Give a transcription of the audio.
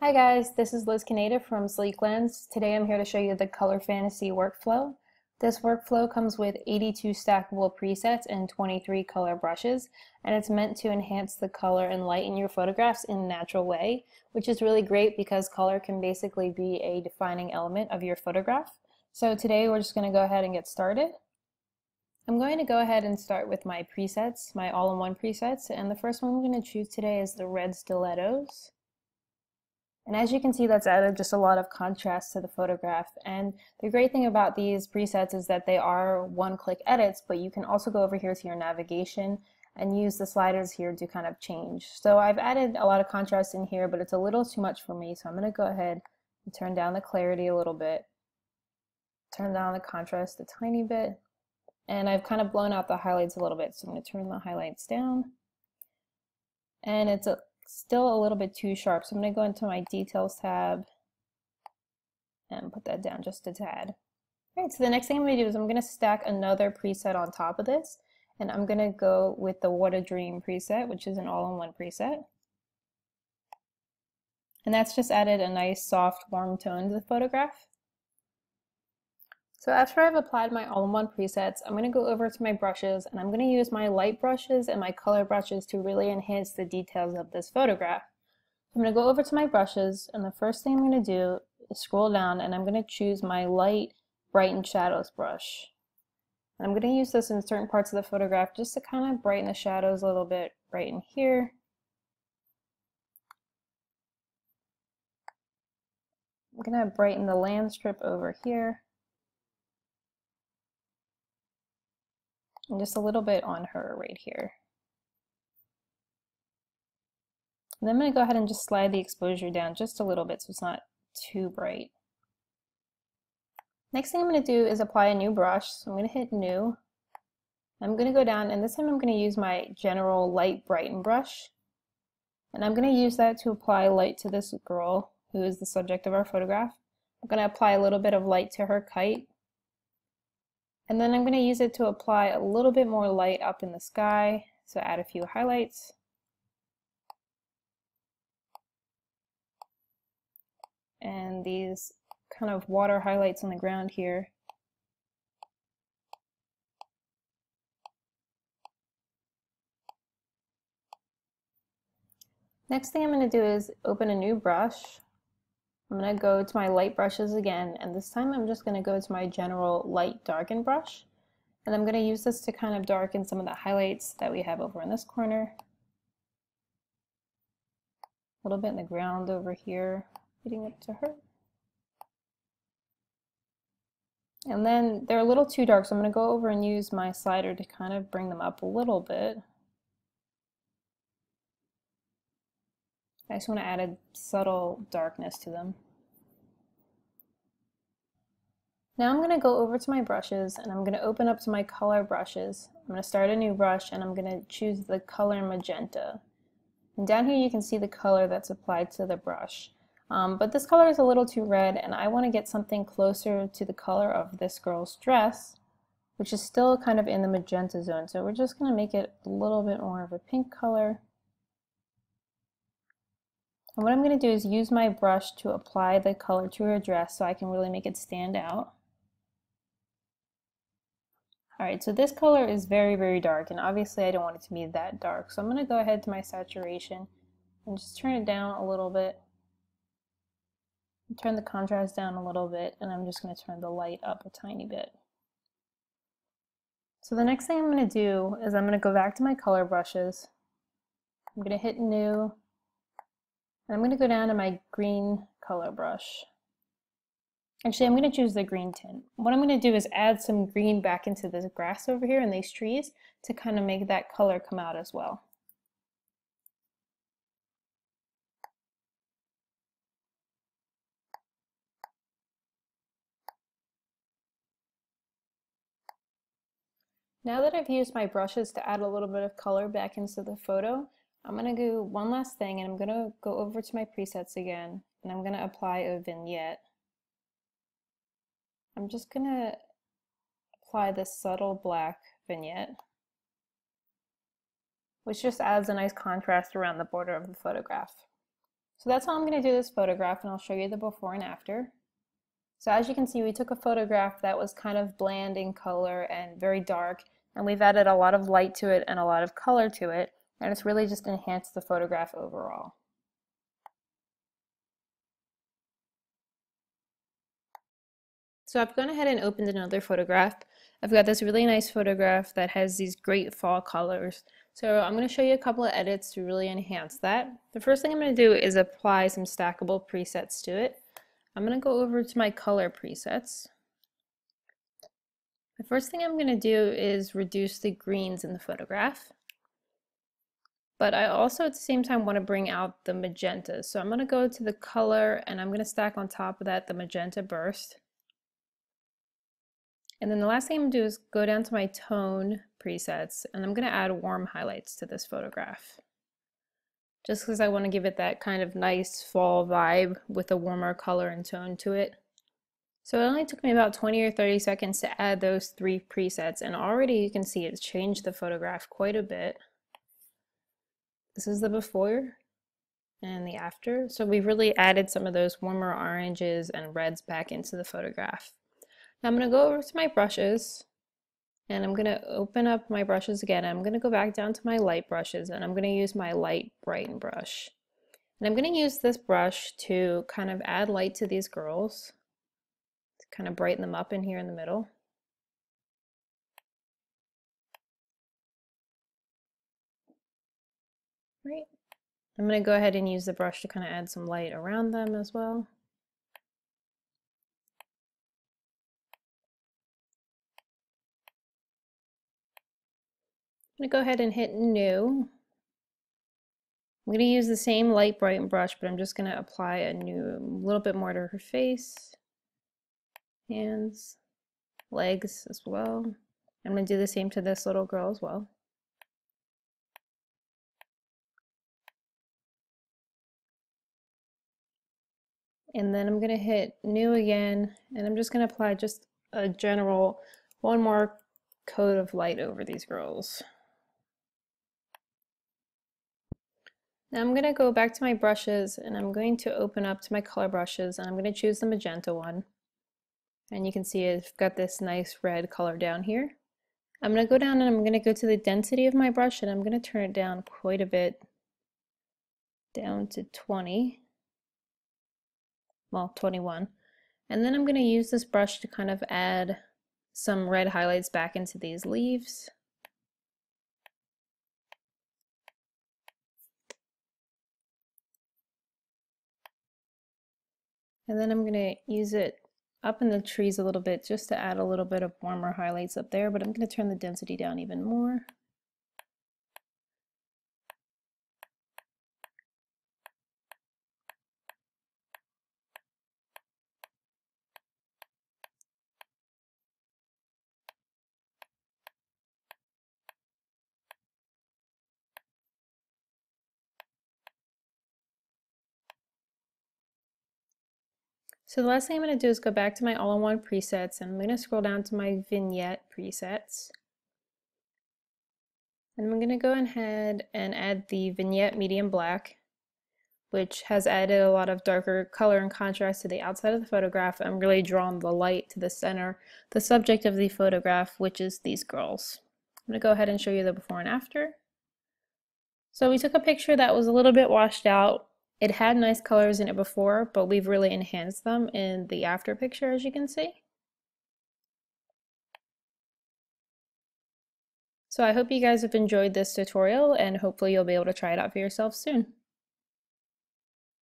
Hi guys, this is Liz Kaneda from Sleeklens. Today I'm here to show you the Color Fantasy workflow. This workflow comes with 82 stackable presets and 23 color brushes, and it's meant to enhance the color and light in your photographs in a natural way, which is really great because color can basically be a defining element of your photograph. So today we're just going to go ahead and get started. I'm going to go ahead and start with my presets, my all-in-one presets, and the first one I'm going to choose today is the Red Stilettos. And as you can see, that's added just a lot of contrast to the photograph. And the great thing about these presets is that they are one-click edits, but you can also go over here to your navigation and use the sliders here to kind of change. So I've added a lot of contrast in here, but it's a little too much for me. So I'm going to go ahead and turn down the clarity a little bit, turn down the contrast a tiny bit, and I've kind of blown out the highlights a little bit. So I'm going to turn the highlights down. And it's a still a little bit too sharp. So I'm going to go into my details tab and put that down just a tad. All right, so the next thing I'm going to do is I'm going to stack another preset on top of this. And I'm going to go with the What a Dream preset, which is an all-in-one preset. And that's just added a nice soft warm tone to the photograph. So after I've applied my all-in-one presets, I'm going to go over to my brushes and I'm going to use my light brushes and my color brushes to really enhance the details of this photograph. I'm going to go over to my brushes and the first thing I'm going to do is scroll down and I'm going to choose my light brighten shadows brush. I'm going to use this in certain parts of the photograph just to kind of brighten the shadows a little bit right in here. I'm going to brighten the land strip over here. And just a little bit on her right here. And then I'm going to go ahead and just slide the exposure down just a little bit so it's not too bright. Next thing I'm going to do is apply a new brush. So I'm going to hit new. I'm going to go down and this time I'm going to use my general light brighten brush. And I'm going to use that to apply light to this girl who is the subject of our photograph. I'm going to apply a little bit of light to her kite and then I'm going to use it to apply a little bit more light up in the sky. So add a few highlights. And these kind of water highlights on the ground here. Next thing I'm going to do is open a new brush I'm going to go to my light brushes again, and this time I'm just going to go to my general light darken brush. And I'm going to use this to kind of darken some of the highlights that we have over in this corner. A little bit in the ground over here, leading up to her. And then they're a little too dark, so I'm going to go over and use my slider to kind of bring them up a little bit. I just want to add a subtle darkness to them. Now I'm going to go over to my brushes and I'm going to open up to my color brushes. I'm going to start a new brush and I'm going to choose the color magenta. And down here you can see the color that's applied to the brush. Um, but this color is a little too red and I want to get something closer to the color of this girl's dress, which is still kind of in the magenta zone. So we're just going to make it a little bit more of a pink color. And what I'm going to do is use my brush to apply the color to her dress so I can really make it stand out. Alright, so this color is very, very dark, and obviously I don't want it to be that dark. So I'm going to go ahead to my saturation and just turn it down a little bit. Turn the contrast down a little bit, and I'm just going to turn the light up a tiny bit. So the next thing I'm going to do is I'm going to go back to my color brushes. I'm going to hit new, I'm going to go down to my green color brush. Actually, I'm going to choose the green tint. What I'm going to do is add some green back into this grass over here and these trees to kind of make that color come out as well. Now that I've used my brushes to add a little bit of color back into the photo, I'm going to do one last thing and I'm going to go over to my presets again and I'm going to apply a vignette. I'm just going to apply this subtle black vignette which just adds a nice contrast around the border of the photograph. So that's how I'm going to do this photograph and I'll show you the before and after. So as you can see, we took a photograph that was kind of bland in color and very dark, and we've added a lot of light to it and a lot of color to it, and it's really just enhanced the photograph overall. So I've gone ahead and opened another photograph. I've got this really nice photograph that has these great fall colors. So I'm going to show you a couple of edits to really enhance that. The first thing I'm going to do is apply some stackable presets to it. I'm going to go over to my color presets. The first thing I'm going to do is reduce the greens in the photograph. But I also at the same time want to bring out the magenta. So I'm going to go to the color and I'm going to stack on top of that the magenta burst. And then the last thing I'm going to do is go down to my tone presets and I'm going to add warm highlights to this photograph just because I want to give it that kind of nice fall vibe with a warmer color and tone to it. So it only took me about 20 or 30 seconds to add those three presets and already you can see it's changed the photograph quite a bit. This is the before and the after. So we've really added some of those warmer oranges and reds back into the photograph. Now I'm going to go over to my brushes and I'm going to open up my brushes again. I'm going to go back down to my light brushes and I'm going to use my light brighten brush. And I'm going to use this brush to kind of add light to these girls, to kind of brighten them up in here in the middle. Right. I'm going to go ahead and use the brush to kind of add some light around them as well. I'm going to go ahead and hit new. I'm going to use the same light brighten brush, but I'm just going to apply a new, a little bit more to her face, hands, legs as well. I'm going to do the same to this little girl as well. And then I'm to hit new again, and I'm just to apply just a general, one more coat of light over these girls. Now I'm going to go back to my brushes and I'm going to open up to my color brushes and I'm going to choose the magenta one. And you can see I've got this nice red color down here. I'm going to go down and I'm going to go to the density of my brush and I'm going to turn it down quite a bit down to 20 well 21 and then I'm going to use this brush to kind of add some red highlights back into these leaves And then I'm going to use it up in the trees a little bit just to add a little bit of warmer highlights up there, but I'm going to turn the density down even more. So the last thing I'm going to do is go back to my all-in-one presets and I'm going to scroll down to my vignette presets. And I'm going to go ahead and add the vignette medium black, which has added a lot of darker color and contrast to the outside of the photograph and really drawn the light to the center, the subject of the photograph, which is these girls. I'm going to go ahead and show you the before and after. So we took a picture that was a little bit washed out it had nice colors in it before, but we've really enhanced them in the after picture, as you can see. So I hope you guys have enjoyed this tutorial and hopefully you'll be able to try it out for yourself soon.